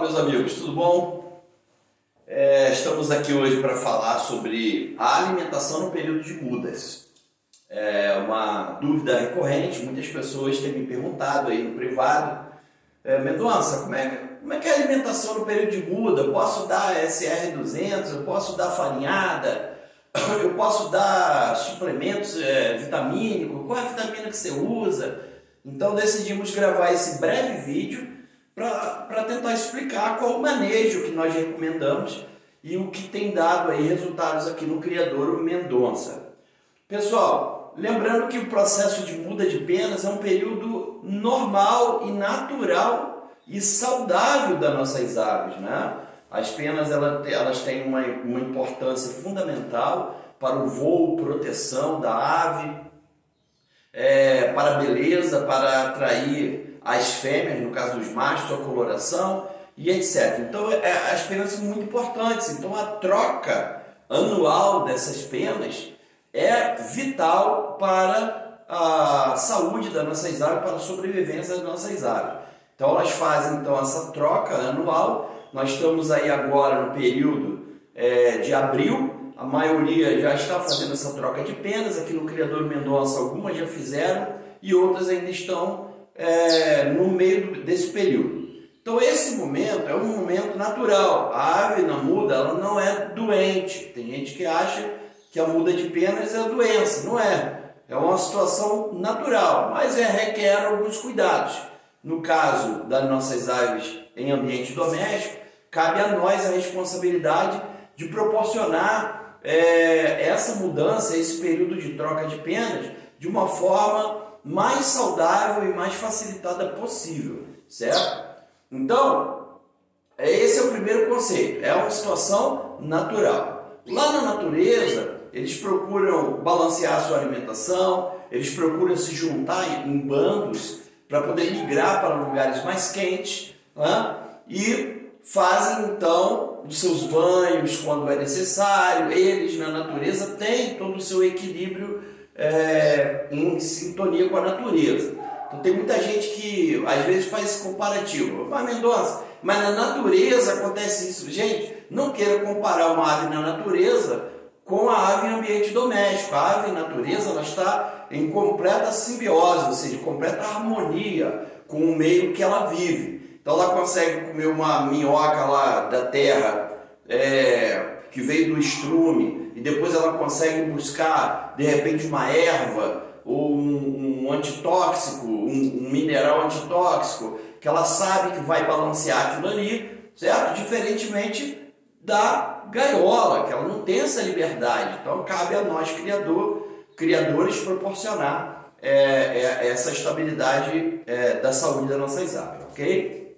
Fala, meus amigos, tudo bom? É, estamos aqui hoje para falar sobre a alimentação no período de mudas. É uma dúvida recorrente, muitas pessoas têm me perguntado aí no privado. É, Mendonça, como é, como é que é a alimentação no período de muda? Eu posso dar SR200, eu posso dar farinhada, eu posso dar suplementos é, vitamínicos, qual é a vitamina que você usa? Então decidimos gravar esse breve vídeo para tentar explicar qual o manejo que nós recomendamos e o que tem dado aí resultados aqui no criador Mendonça. Pessoal, lembrando que o processo de muda de penas é um período normal e natural e saudável das nossas aves, né? As penas elas, têm uma, uma importância fundamental para o voo, proteção da ave, é, para a beleza, para atrair as fêmeas, no caso dos machos, sua coloração e etc. Então, é, as penas são muito importantes. Então, a troca anual dessas penas é vital para a saúde das nossas aves, para a sobrevivência das nossas aves. Então, elas fazem então essa troca anual. Nós estamos aí agora no período é, de abril. A maioria já está fazendo essa troca de penas. Aqui no Criador Mendonça, algumas já fizeram e outras ainda estão é, no meio desse período. Então esse momento é um momento natural. A ave na muda ela não é doente. Tem gente que acha que a muda de penas é doença. Não é. É uma situação natural, mas é, requer alguns cuidados. No caso das nossas aves em ambiente doméstico, cabe a nós a responsabilidade de proporcionar é, essa mudança, esse período de troca de penas, de uma forma mais saudável e mais facilitada possível, certo? Então, esse é o primeiro conceito, é uma situação natural. Lá na natureza, eles procuram balancear a sua alimentação, eles procuram se juntar em bandos para poder migrar para lugares mais quentes né? e fazem então os seus banhos quando é necessário. Eles na natureza têm todo o seu equilíbrio é, em sintonia com a natureza. Então tem muita gente que às vezes faz esse comparativo. Mas Mendonça, mas na natureza acontece isso. Gente, não queira comparar uma ave na natureza com a ave em ambiente doméstico. A ave natureza ela está em completa simbiose, ou seja, completa harmonia com o meio que ela vive. Então ela consegue comer uma minhoca lá da terra é, que veio do estrume e depois ela consegue buscar de repente uma erva ou um, um antitóxico, um, um, mineral antitóxico, que ela sabe que vai balancear aquilo ali, certo? Diferentemente da gaiola, que ela não tem essa liberdade. Então cabe a nós, criador, criadores, proporcionar é, é, essa estabilidade é, da saúde das nossas aves, ok?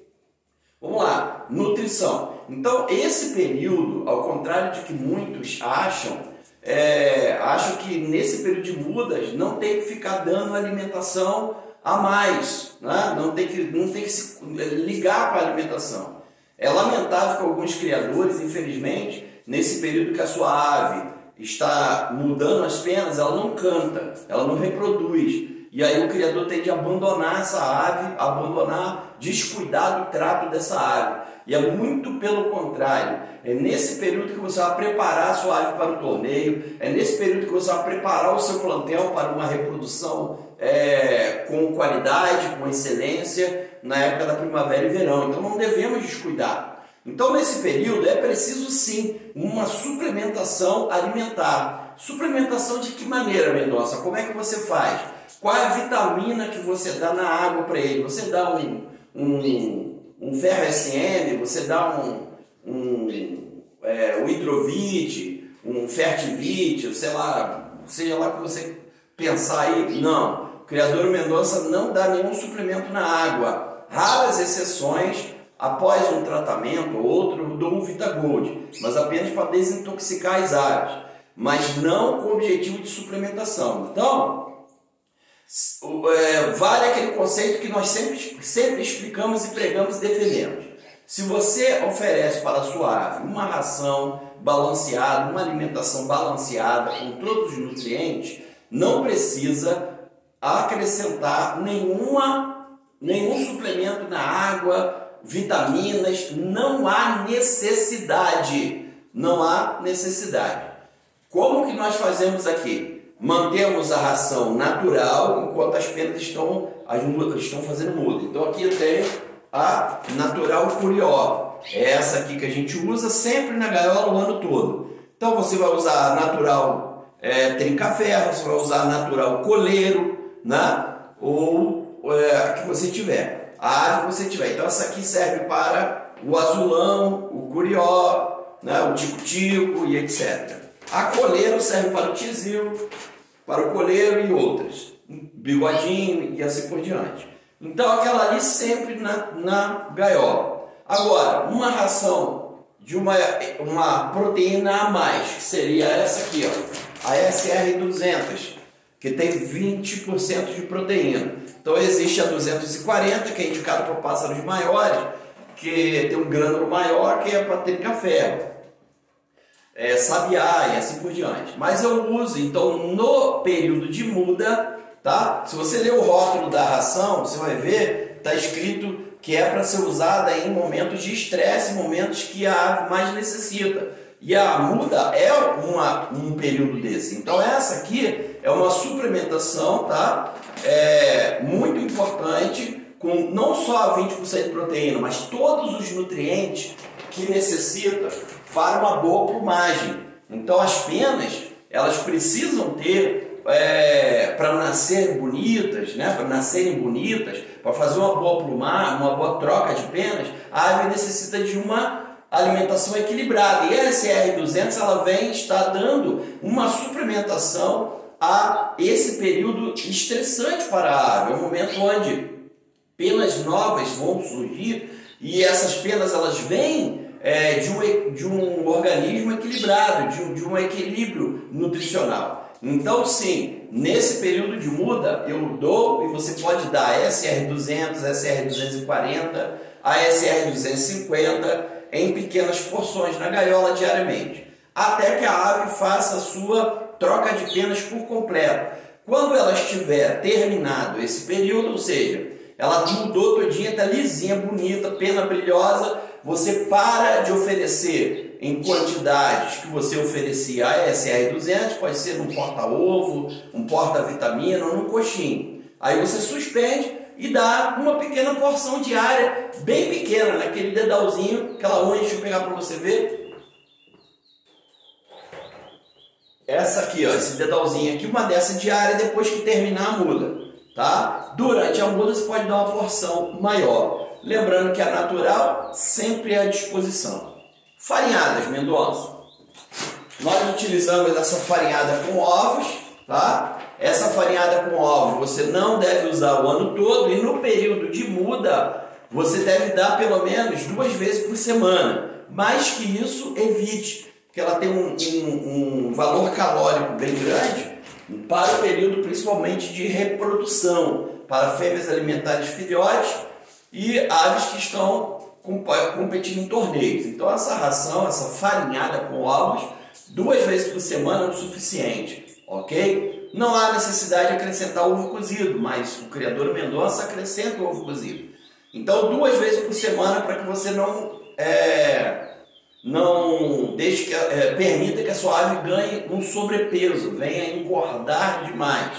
Vamos lá, nutrição. Então, esse período, ao contrário de que muitos acham, é, acho que nesse período de mudas não tem que ficar dando alimentação a mais, né? não, tem que, não tem que se ligar para a alimentação. É lamentável que alguns criadores, infelizmente, nesse período que a sua ave está mudando as penas, ela não canta, ela não reproduz. E aí o criador tem de abandonar essa ave, abandonar, descuidar do trato dessa ave. E é muito pelo contrário. É nesse período que você vai preparar a sua ave para o torneio, é nesse período que você vai preparar o seu plantel para uma reprodução é, com qualidade, com excelência, na época da primavera e verão. Então não devemos descuidar. Então, nesse período, é preciso sim uma suplementação alimentar. Suplementação de que maneira, Mendonça? Como é que você faz? Qual é a vitamina que você dá na água para ele? Você dá um, um um ferro SM, você dá um, um, é, um hidrovite, um fertivite, sei lá, seja lá o que você pensar aí. Não, o Criador Mendonça não dá nenhum suplemento na água. Raras exceções, após um tratamento ou outro, dou um VitaGold, mas apenas para desintoxicar as aves, mas não com objetivo de suplementação. Então, vale aquele conceito que nós sempre, sempre explicamos e pregamos e defendemos. Se você oferece para a sua ave uma ração balanceada, uma alimentação balanceada com todos os nutrientes, não precisa acrescentar nenhuma, nenhum suplemento na água vitaminas, não há necessidade. Não há necessidade. Como que nós fazemos aqui? Mantemos a ração natural enquanto as penas estão, as estão fazendo muda. Então aqui eu tenho a natural curió. É essa aqui que a gente usa sempre na gaiola o ano todo. Então você vai usar a natural é, trinca-ferro, você vai usar a natural coleiro, né? ou é, a que você tiver, a ave que você tiver. Então essa aqui serve para o azulão, o curió, né? o tico-tico e etc. A coleiro serve para o tizil, para o coleiro e outras, bigodinho e assim por diante. Então aquela ali sempre na, na gaiola. Agora, uma ração de uma, uma proteína a mais, que seria essa aqui, ó, a SR200, que tem 20% de proteína. Então existe a 240, que é indicada para pássaros maiores, que tem um grânulo maior, que é para ter café, é, sabiá e assim por diante. Mas eu uso, então, no período de muda, tá? Se você ler o rótulo da ração, você vai ver, está escrito que é para ser usada em momentos de estresse, momentos que a ave mais necessita. E a muda é uma, um período desse. Então essa aqui é uma suplementação, tá? É muito importante, com não só 20% de proteína, mas todos os nutrientes que necessita para uma boa plumagem. Então as penas, elas precisam ter é, para nascerem bonitas, né, para nascerem bonitas, para fazer uma boa plumar, uma boa troca de penas, a ave necessita de uma alimentação equilibrada. E a SR200 ela vem está dando uma suplementação a esse período estressante para a ave, é um momento onde penas novas vão surgir e essas penas elas vêm é, de, um, de um organismo equilibrado, de de um equilíbrio nutricional. Então, sim, nesse período de muda, eu dou e você pode dar SR200, SR240, a SR250 em pequenas porções na gaiola diariamente, até que a ave faça a sua troca de penas por completo. Quando ela estiver terminado esse período, ou seja, ela mudou todinha, está lisinha, bonita, pena brilhosa, você para de oferecer em quantidades que você oferecia a SR200, pode ser um porta-ovo, um porta-vitamina ou um coxinho. Aí você suspende e dá uma pequena porção diária, bem pequena, naquele dedalzinho, aquela unha, deixa eu pegar para você ver. Essa aqui, ó, esse dedalzinho aqui, uma dessa diária depois que terminar a muda, tá? Durante a muda você pode dar uma porção maior. Lembrando que a natural sempre é à disposição. Farinhadas, Mendonça. Nós utilizamos essa farinhada com ovos, tá? Essa farinhada com ovos você não deve usar o ano todo e no período de muda você deve dar pelo menos duas vezes por semana. Mais que isso, evite, porque ela tem um, um, um valor calórico bem grande para o período principalmente de reprodução, para fêmeas alimentares filhotes e aves que estão competindo em torneios. Então essa ração, essa farinhada com ovos, duas vezes por semana é o suficiente, ok? Não há necessidade de acrescentar ovo cozido, mas o criador Mendonça acrescenta o ovo cozido. Então duas vezes por semana para que você não é, não deixe que, é, permita que a sua ave ganhe um sobrepeso, venha engordar demais,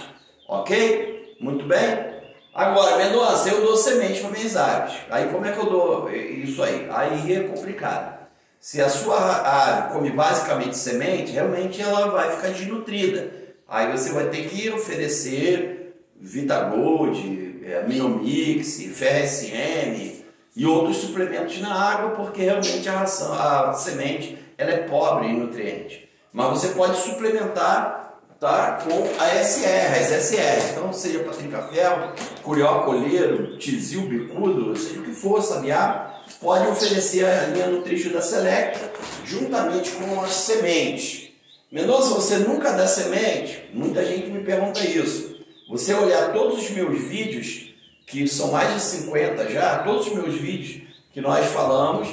ok? Muito bem? Agora, Mendonça, eu dou semente para aves. Aí como é que eu dou isso aí? Aí é complicado. Se a sua ave come basicamente semente, realmente ela vai ficar desnutrida. Aí você vai ter que oferecer Vitagold, é, Minomix, FRSM e outros suplementos na água, porque realmente a, ração, a semente ela é pobre em nutrientes. Mas você pode suplementar tá? com a SR, as SR. Então, seja patrincafel, curió, colheiro, tizil, bicudo, seja o que for, sabiá, pode oferecer a linha Nutrition da Select juntamente com as sementes. Mendonça, você nunca dá semente? Muita gente me pergunta isso. Você olhar todos os meus vídeos, que são mais de 50 já, todos os meus vídeos que nós falamos,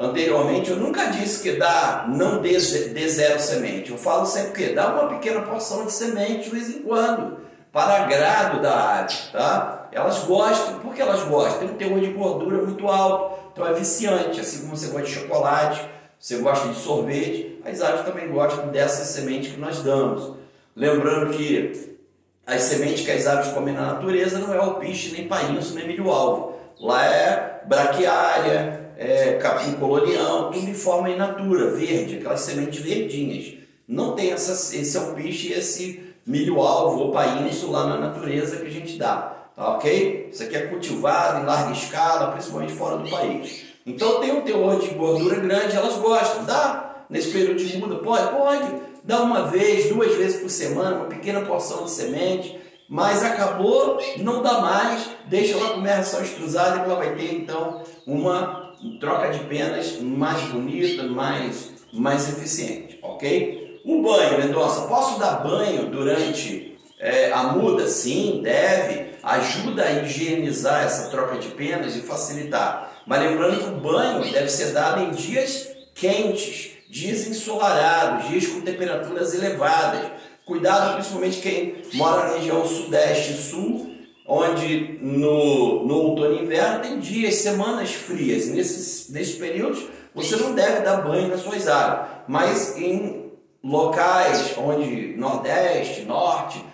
anteriormente, eu nunca disse que dá, não dê, dê zero semente. Eu falo sempre que dá uma pequena porção de semente de vez em quando, para agrado da ave, tá? Elas gostam, porque elas gostam, tem um teor de gordura muito alto, Então é viciante, assim como você gosta de chocolate, você gosta de sorvete, as aves também gostam dessas sementes que nós damos. Lembrando que as sementes que as aves comem na natureza não é alpiste, nem painço, nem milho-alvo. Lá é braquiária, é capim colonial, tudo de forma in natura, verde, aquelas sementes verdinhas. Não tem essa, esse alpiste e esse milho-alvo ou painço lá na natureza que a gente dá. Tá ok? Isso aqui é cultivado em larga escala, principalmente fora do país. Então tem um teor de gordura grande, elas gostam. Dá nesse período de muda? Pode? Pode. Dá uma vez, duas vezes por semana, uma pequena porção de semente. Mas acabou, não dá mais, deixa ela comer a ração extrusada e ela vai ter então uma troca de penas mais bonita, mais, mais eficiente, ok? O banho, Mendonça, posso dar banho durante é, a muda? Sim, deve. Ajuda a higienizar essa troca de penas e facilitar. Mas lembrando que o banho deve ser dado em dias quentes, dias ensolarados, dias com temperaturas elevadas. Cuidado principalmente quem mora na região sudeste e sul, onde no, no outono e inverno tem dias, semanas frias. nesses, nesses períodos você não deve dar banho nas suas áreas. Mas em locais onde nordeste, norte,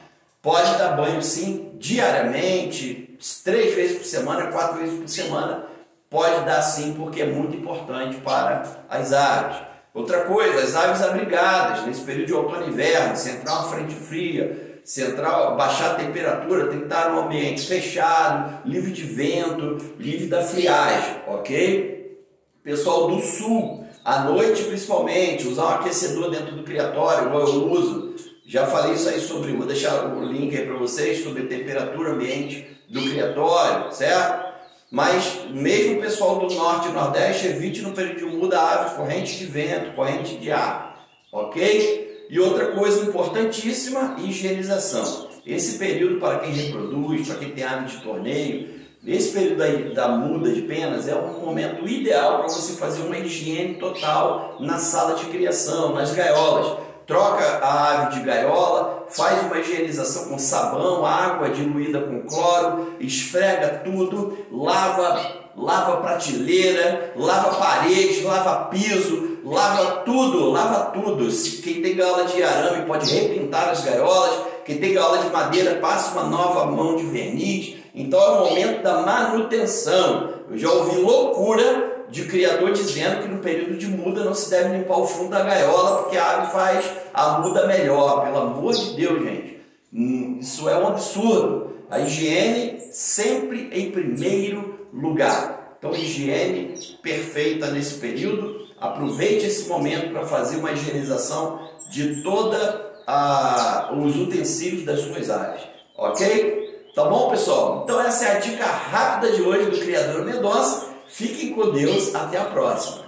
pode dar banho sim diariamente, três vezes por semana, quatro vezes por semana Pode dar sim, porque é muito importante para as aves. Outra coisa, as aves abrigadas, nesse período de outono e inverno, se entrar uma frente fria, se entrar, baixar a temperatura, tem que estar num ambiente fechado, livre de vento, livre da friagem, ok? Pessoal do sul, à noite principalmente, usar um aquecedor dentro do criatório, igual eu uso. Já falei isso aí sobre, vou deixar o link aí para vocês, sobre temperatura ambiente do criatório, certo? Mas mesmo o pessoal do norte e nordeste evite no período de muda aves, corrente de vento, corrente de ar, ok? E outra coisa importantíssima, higienização. Esse período para quem reproduz, para quem tem ave de torneio, esse período aí da muda de penas é um momento ideal para você fazer uma higiene total na sala de criação, nas gaiolas troca a ave de gaiola, faz uma higienização com sabão, água diluída com cloro, esfrega tudo, lava, lava prateleira, lava parede, lava piso, lava tudo, lava tudo. Quem tem gaiola de arame pode repintar as gaiolas, quem tem gaiola de madeira passa uma nova mão de verniz. Então é o momento da manutenção. Eu já ouvi loucura de criador dizendo que no período de muda não se deve limpar o fundo da gaiola porque a ave faz a muda melhor. Pelo amor de Deus, gente. Hum, isso é um absurdo. A higiene sempre em primeiro lugar. Então, higiene perfeita nesse período. Aproveite esse momento para fazer uma higienização de toda os utensílios das suas aves. Ok? Tá bom, pessoal? Então essa é a dica rápida de hoje do Criador Mendonça. Fiquem com Deus, até a próxima.